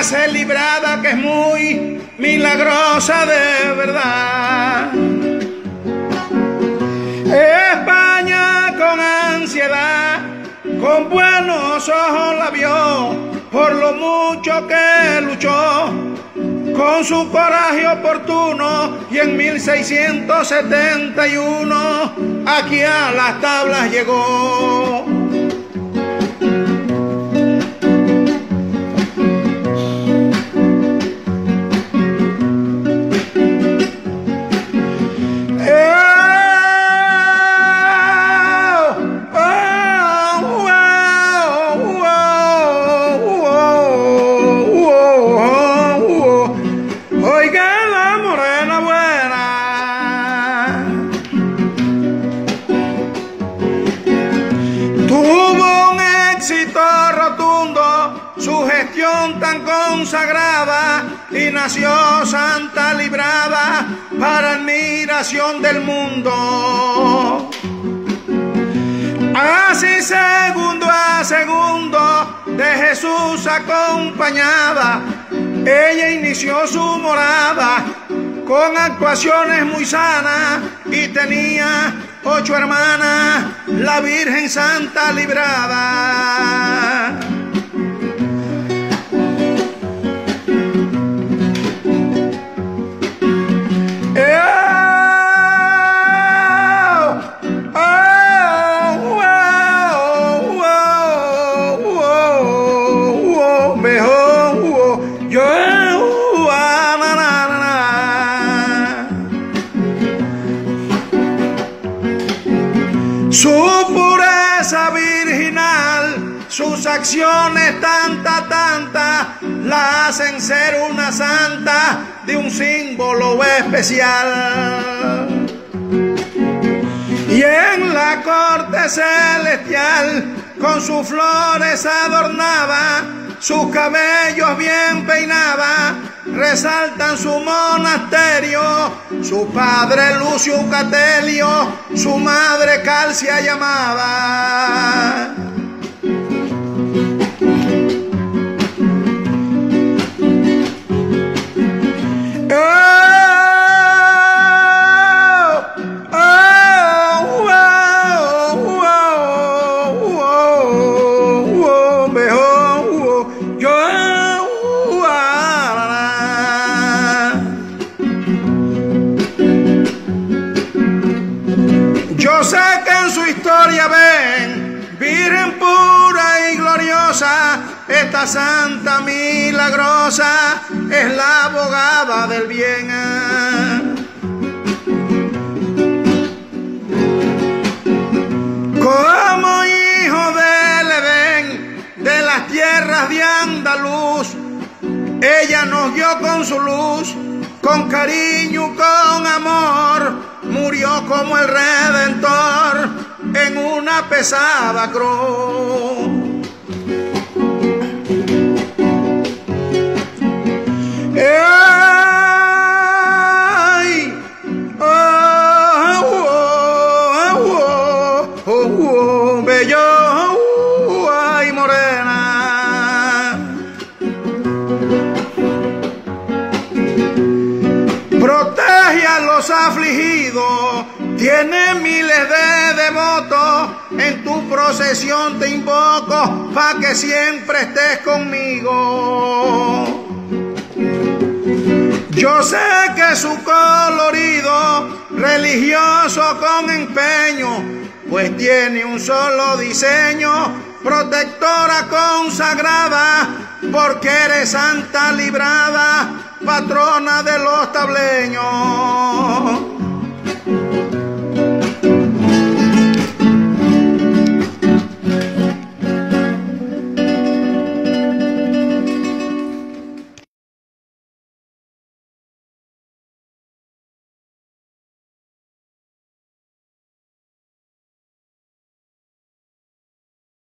hace librada que es muy milagrosa de verdad. España con ansiedad, con buenos ojos la vio, por lo mucho que luchó, con su coraje oportuno y en 1671 aquí a las tablas llegó. Tan consagrada y nació Santa Librada para admiración del mundo. Así segundo a segundo de Jesús acompañada, ella inició su morada con actuaciones muy sanas y tenía ocho hermanas, la Virgen Santa Librada. Su pureza virginal, sus acciones tanta, tanta, la hacen ser una santa de un símbolo especial. Y en la corte celestial, con sus flores adornaba, sus cabellos bien peinados resaltan su monasterio, su padre Lucio Catelio, su madre Calcia llamaba. Sé que en su historia ven, Virgen pura y gloriosa, esta santa milagrosa es la abogada del bien. Como hijo del Edén, de las tierras de Andaluz, ella nos dio con su luz, con cariño, con amor como el redentor en una pesada cruz. los afligidos, tiene miles de devotos, en tu procesión te invoco, pa' que siempre estés conmigo. Yo sé que su colorido, religioso con empeño, pues tiene un solo diseño, protectora consagrada, porque eres santa librada patrona de los tableños.